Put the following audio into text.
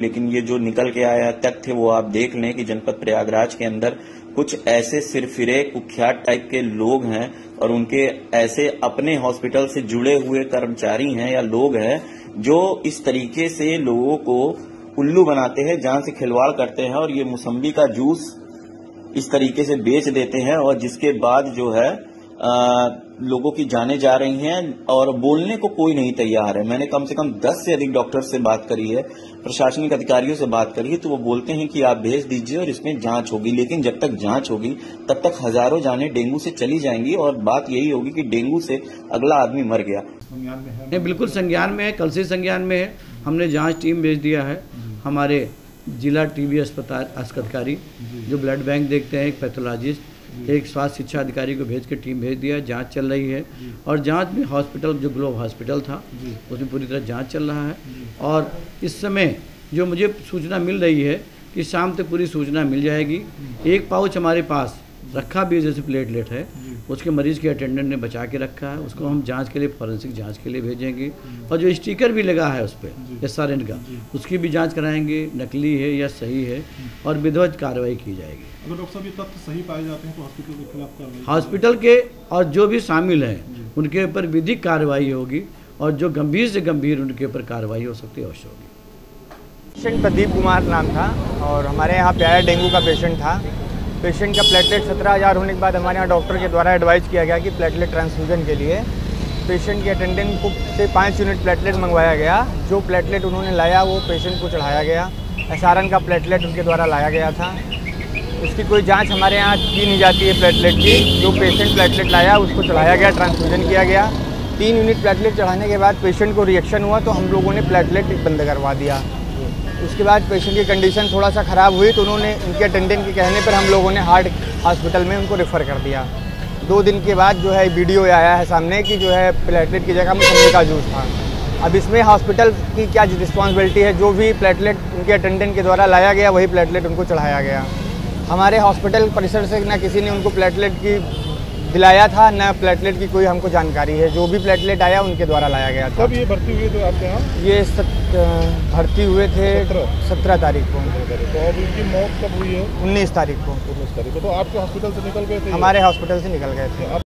लेकिन ये जो निकल के आया तथ्य वो आप देख लें कि जनपद प्रयागराज के अंदर कुछ ऐसे सिरफिरे, कुख्यात टाइप के लोग हैं और उनके ऐसे अपने हॉस्पिटल से जुड़े हुए कर्मचारी हैं या लोग हैं, जो इस तरीके से लोगों को उल्लू बनाते हैं, जहाँ से खिलवाड़ करते हैं और ये मौसम्बी का जूस इस तरीके से बेच देते हैं और जिसके बाद जो है लोगों की जाने जा रही हैं और बोलने को कोई नहीं तैयार है। मैंने कम से कम दस से अधिक डॉक्टर से बात करी है प्रशासनिक अधिकारियों से बात करी है तो वो बोलते हैं कि आप भेज दीजिए और इसमें जाँच होगी। लेकिन जब तक जाँच होगी तब तक हज़ारों जाने डेंगू से चली जाएँगी और बात यही होगी कि डेंगू से अगला आदमी मर गया। नहीं बिल्कुल संज्ञान में है कल से संज्ञान में है। हमने जाँच टीम भेज दिया है। हमारे जिला टीबी अस्पताल अस्पताकारी जो ब्लड बैंक देखते हैं एक पैथोलॉजिस्ट एक स्वास्थ्य शिक्षा अधिकारी को भेज के टीम भेज दिया जाँच चल रही है। और जाँच में हॉस्पिटल जो ग्लोब हॉस्पिटल था उसमें पूरी तरह जाँच चल रहा है। और इस समय जो मुझे सूचना मिल रही है कि शाम तक पूरी सूचना मिल जाएगी। एक पाउच हमारे पास रखा भी जैसे प्लेटलेट है। उसके मरीज़ के अटेंडेंट ने बचा के रखा है। उसको हम जाँच के लिए फॉरेंसिक जाँच के लिए भेजेंगे। और जो स्टिकर भी लगा है उस पर एस आर का उसकी भी जाँच कराएँगे नकली है या सही है और विधिवत कार्रवाई की जाएगी। अगर डॉक्टर साहब ये तथ्य सही पाए जाते हैं तो हॉस्पिटल के खिलाफ हॉस्पिटल के और जो भी शामिल हैं उनके ऊपर विधिक कार्रवाई होगी और जो गंभीर से गंभीर उनके ऊपर कार्रवाई हो सकती है अवश्य होगी। पेशेंट प्रदीप कुमार नाम था और हमारे यहाँ प्यारा डेंगू का पेशेंट था। पेशेंट का प्लेटलेट सत्रह हज़ार होने के बाद हमारे यहाँ डॉक्टर के द्वारा एडवाइज़ किया गया कि प्लेटलेट ट्रांसफ्यूजन के लिए पेशेंट के अटेंडेंट को से पाँच यूनिट प्लेटलेट मंगवाया गया। जो प्लेटलेट उन्होंने लाया, वो पेशेंट को चढ़ाया गया। एस का प्लेटलेट उनके द्वारा लाया गया था। उसकी कोई जाँच हमारे यहाँ की नहीं जाती है प्लेटलेट की। जो पेशेंट प्लेटलेट लाया, उसको चढ़ाया गया ट्रांसफ्यूजन किया गया। तीन यूनिट प्लेटलेट चढ़ाने के बाद पेशेंट को रिएक्शन हुआ तो हम लोगों ने प्लेटलेट बंद करवा दिया। उसके बाद पेशेंट की कंडीशन थोड़ा सा ख़राब हुई तो उन्होंने उनके अटेंडेंट के कहने पर हम लोगों ने हार्ट हॉस्पिटल में उनको रेफ़र कर दिया। दो दिन के बाद जो है वीडियो आया है सामने कि जो है प्लेटलेट की जगह मौसमी का जूस था। अब इसमें हॉस्पिटल की क्या रिस्पॉन्सिबिलिटी है? जो भी प्लेटलेट उनके अटेंडेंट के द्वारा लाया गया, वही प्लेटलेट उनको चढ़ाया गया। हमारे हॉस्पिटल परिसर से ना किसी ने उनको प्लेटलेट की दिलाया था न प्लेटलेट की कोई हमको जानकारी है। जो भी प्लेटलेट आया उनके द्वारा लाया गया था। कब ये भर्ती हुए थे आपके यहाँ? ये सत, भर्ती हुए थे सत्रह। तारीख को। तो अब इनकी मौत कब हुई है? उन्नीस तारीख को। उन्नीस तारीख को। तो आपके हॉस्पिटल से निकल गए थे हमारे हॉस्पिटल से निकल गए थे।